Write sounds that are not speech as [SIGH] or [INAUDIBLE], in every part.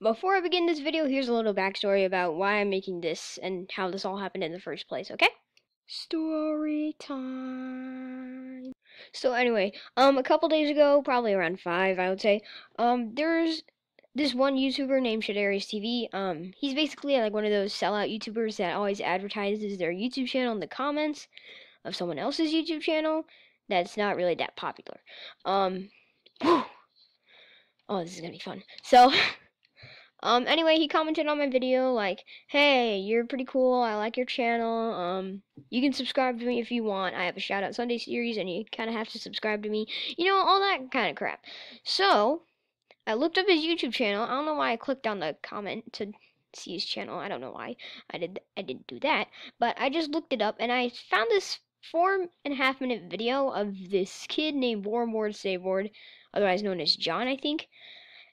before I begin this video, here's a little backstory about why I'm making this and how this all happened in the first place, okay? Story time. So anyway, um, a couple days ago, probably around five, I would say, um, there's this one YouTuber named Shadarius TV. Um, he's basically like one of those sellout YouTubers that always advertises their YouTube channel in the comments of someone else's YouTube channel that's not really that popular. Um, whew. oh, this is gonna be fun. So, [LAUGHS] um, anyway, he commented on my video like, "Hey, you're pretty cool. I like your channel. Um, you can subscribe to me if you want. I have a shout out Sunday series, and you kind of have to subscribe to me. You know, all that kind of crap." So, I looked up his YouTube channel. I don't know why I clicked on the comment to see his channel. I don't know why I did. I didn't do that, but I just looked it up, and I found this four and a half minute video of this kid named Warren Ward otherwise known as John, I think.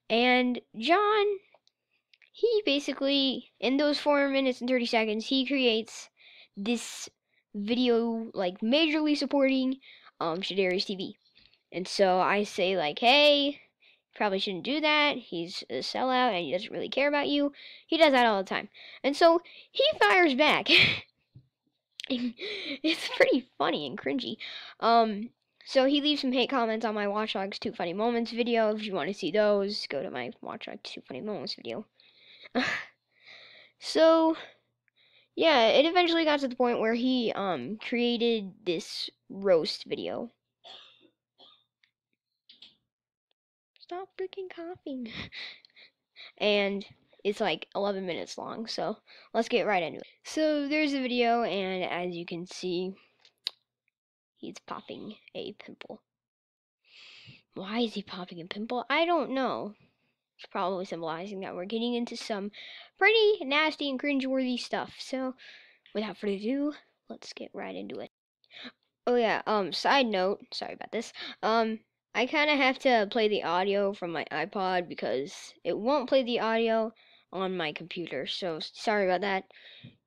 And John, he basically, in those four minutes and 30 seconds, he creates this video, like, majorly supporting um, Shadarius TV. And so I say, like, hey, probably shouldn't do that. He's a sellout and he doesn't really care about you. He does that all the time. And so he fires back. [LAUGHS] it's pretty funny and cringy. Um, so he leaves some hate comments on my Watch Dogs 2 Funny Moments video. If you want to see those, go to my Watch Dogs 2 Funny Moments video. [LAUGHS] so, yeah, it eventually got to the point where he um created this roast video. Stop freaking coughing. [LAUGHS] and it's like 11 minutes long, so let's get right into it. So there's a video, and as you can see, he's popping a pimple. Why is he popping a pimple? I don't know. It's probably symbolizing that we're getting into some pretty nasty and cringeworthy stuff. So, without further ado, let's get right into it. Oh yeah, um, side note, sorry about this. Um, I kind of have to play the audio from my iPod because it won't play the audio on my computer. So sorry about that.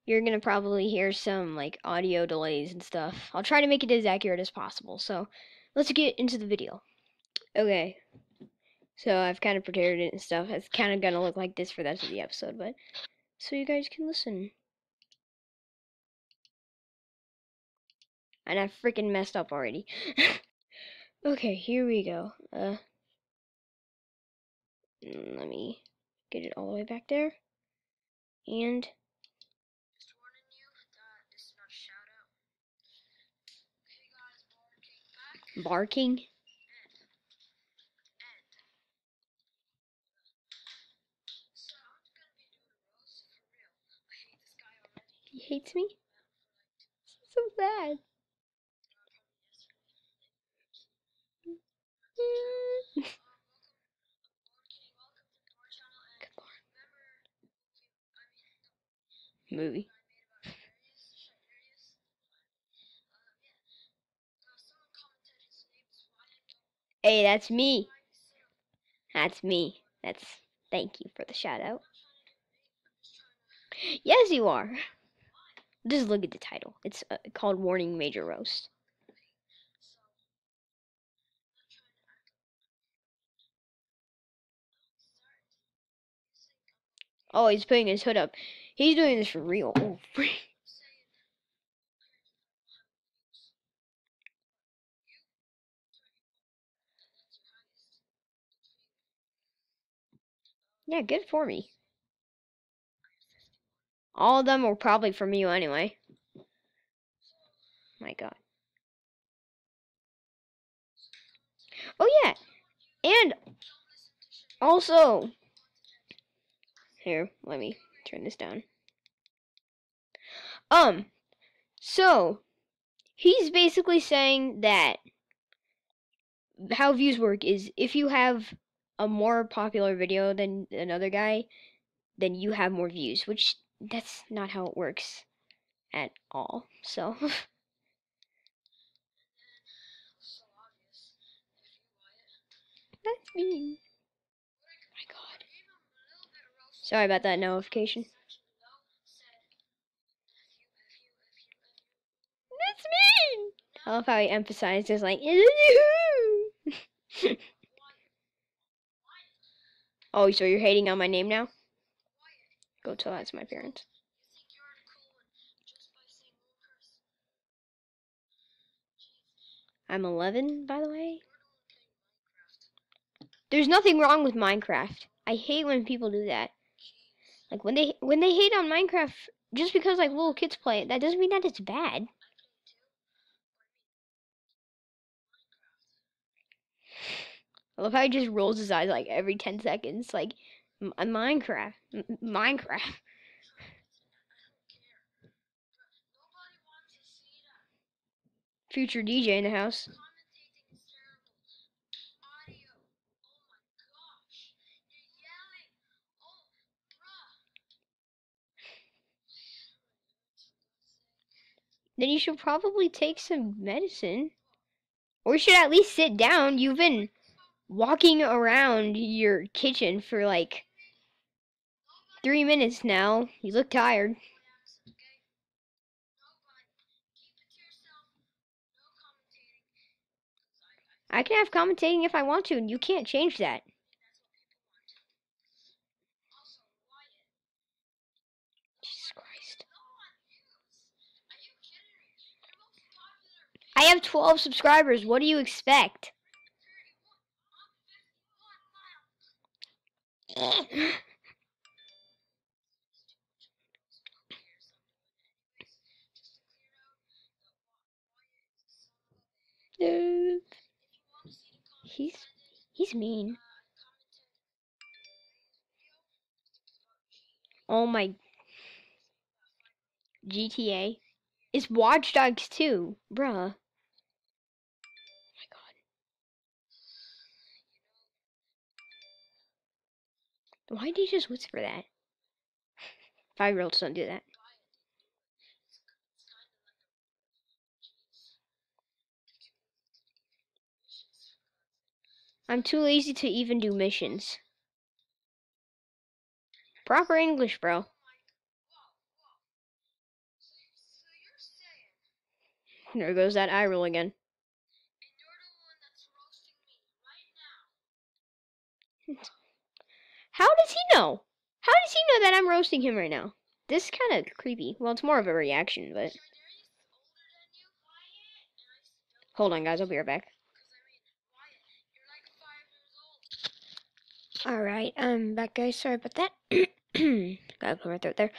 You're gonna probably hear some like audio delays and stuff. I'll try to make it as accurate as possible. So let's get into the video. Okay. So I've kind of prepared it and stuff. It's kind of gonna look like this for the rest of the episode, but so you guys can listen. And I freaking messed up already. [LAUGHS] okay, here we go. Uh, mm, let me get it all the way back there. And barking. He hates me? So sad. [LAUGHS] movie. Hey, that's me. That's me. That's thank you for the shout out. Yes, you are. Just look at the title. It's uh, called Warning Major Roast. Oh, he's putting his hood up. He's doing this for real. Oh, [LAUGHS] yeah, good for me. All of them were probably from you anyway. My god. Oh yeah. And also here, let me turn this down. Um, so he's basically saying that how views work is if you have a more popular video than another guy, then you have more views, which that's not how it works at all. So [LAUGHS] that's mean. Sorry about that notification. That's me! I love how he emphasizes, like, [LAUGHS] Oh, so you're hating on my name now? Go tell that to my parents. I'm 11, by the way. There's nothing wrong with Minecraft. I hate when people do that. Like when they when they hate on Minecraft just because like little kids play it, that doesn't mean that it's bad. I love how he just rolls his eyes like every 10 seconds. Like, M- uh, Minecraft. M- Minecraft. Future DJ in the house. Then you should probably take some medicine. Or you should at least sit down. You've been walking around your kitchen for like three minutes now. You look tired. I can have commentating if I want to, and you can't change that. Jesus Christ. I have 12 subscribers. What do you expect? [LAUGHS] He's he's mean. Oh my GTA. It's Watch Dogs 2, bruh. Why did you just whisper that? [LAUGHS] Five year olds don't do that. I'm too lazy to even do missions. Proper English, bro. There goes that eye roll again. [LAUGHS] How does he know? How does he know that I'm roasting him right now? This is kind of creepy. Well, it's more of a reaction, but... Hold on, guys. I'll be right back. Alright, I'm back, guys. Sorry about that. [CLEARS THROAT] Gotta clear my throat there.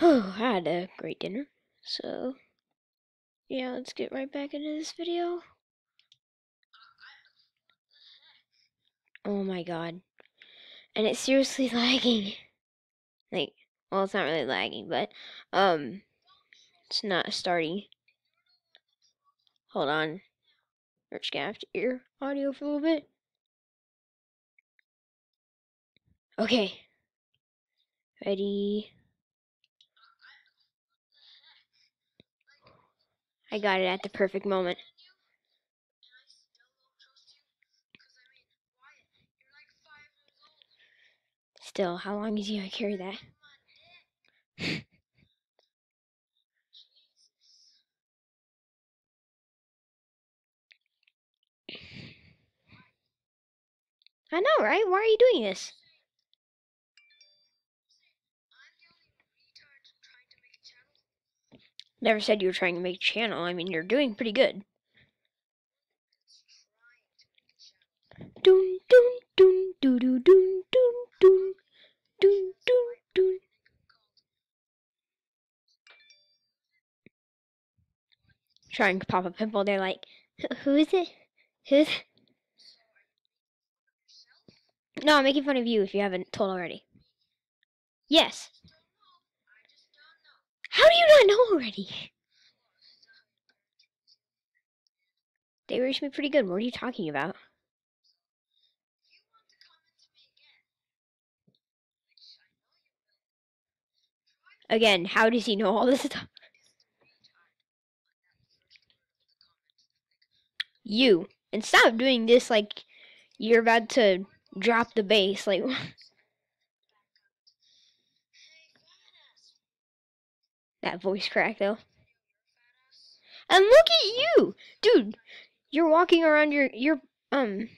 I had a great dinner. So, yeah, let's get right back into this video. Oh my god. And it's seriously [LAUGHS] lagging. Like, well, it's not really lagging, but, um, it's not starting. Hold on. Just gonna have to hear audio for a little bit. Okay. Ready. I got it at the perfect moment. Still, how long is he gonna carry that? [LAUGHS] I know, right? Why are you doing this? Never said you were trying to make a channel. I mean, you're doing pretty good. Doon, doon, doon, doo doo doon, doon, doon, doon, doon, doon. Trying to pop a pimple, they're like, who is it? Who's? No, I'm making fun of you if you haven't told already. Yes. How do you not know already? They reached me pretty good. What are you talking about? Again, how does he know all this stuff? You. And stop doing this like you're about to drop the bass. Like, [LAUGHS] that voice crack though. And look at you, dude. You're walking around your your um,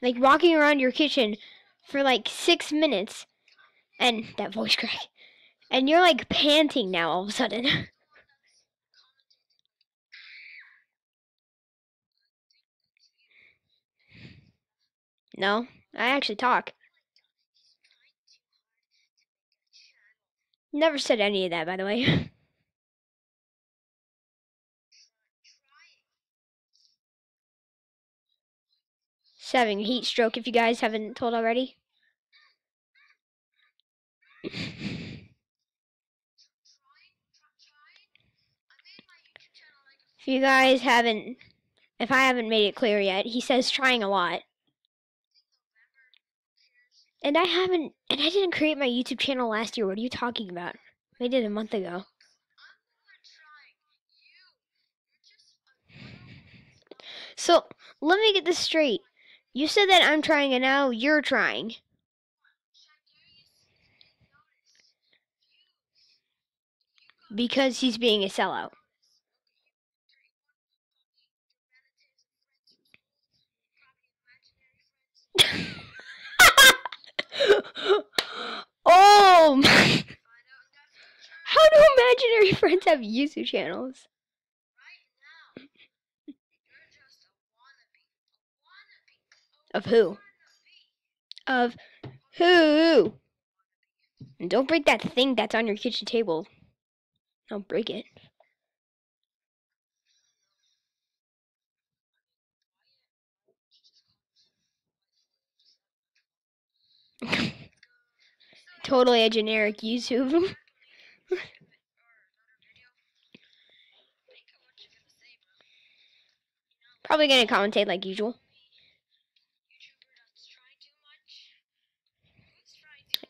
like walking around your kitchen, for like six minutes, and that voice crack, and you're like panting now all of a sudden. [LAUGHS] no, I actually talk. Never said any of that, by the way. [LAUGHS] Just having a heat stroke if you guys haven't told already. if you guys haven't, if I haven't made it clear yet, he says trying a lot. And I haven't, and I didn't create my YouTube channel last year. What are you talking about? I made it a month ago. So, let me get this straight. You said that I'm trying and now you're trying. Because he's being a sellout. [LAUGHS] oh my. How do imaginary friends have YouTube channels? Of who? Of who? And don't break that thing that's on your kitchen table. Don't break it. [LAUGHS] totally a generic YouTube. [LAUGHS] Probably gonna commentate like usual.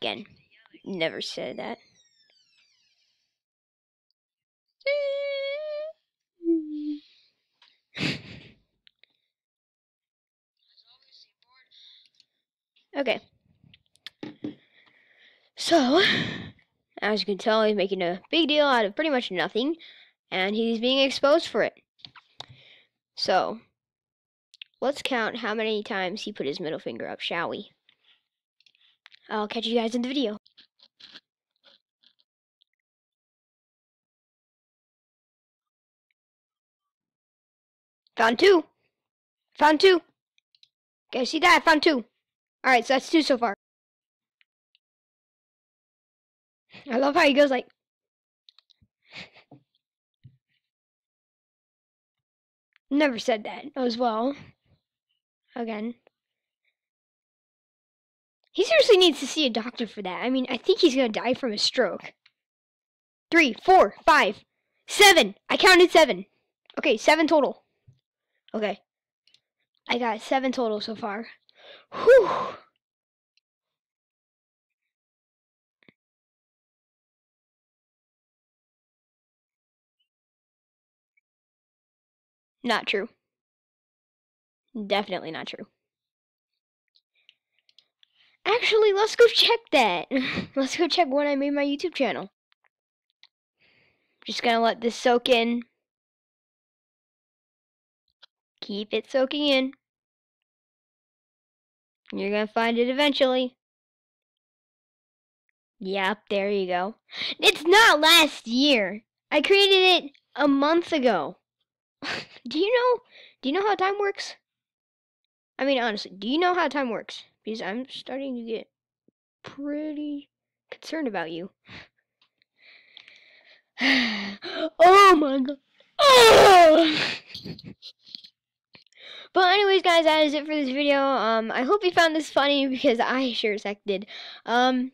Again, never said that. [LAUGHS] okay. So, as you can tell, he's making a big deal out of pretty much nothing, and he's being exposed for it. So, let's count how many times he put his middle finger up, shall we? I'll catch you guys in the video. Found two. Found two. Okay, see that? I found two. Alright, so that's two so far. I love how he goes like... [LAUGHS] Never said that as well. Again. He seriously needs to see a doctor for that. I mean, I think he's gonna die from a stroke. Three, four, five, seven. I counted seven. Okay, seven total. Okay. I got seven total so far. Whew. Not true. Definitely not true. Actually, let's go check that. [LAUGHS] let's go check when I made my YouTube channel. Just gonna let this soak in. Keep it soaking in. You're gonna find it eventually. Yep, there you go. It's not last year. I created it a month ago. [LAUGHS] do you know do you know how time works? I mean honestly, do you know how time works? Because I'm starting to get pretty concerned about you. [SIGHS] oh my god. Oh! [SIGHS] but anyways, guys, that is it for this video. Um, I hope you found this funny because I sure as heck did. Um,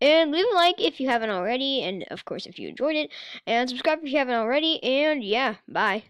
and leave a like if you haven't already, and of course if you enjoyed it, and subscribe if you haven't already, and yeah, bye.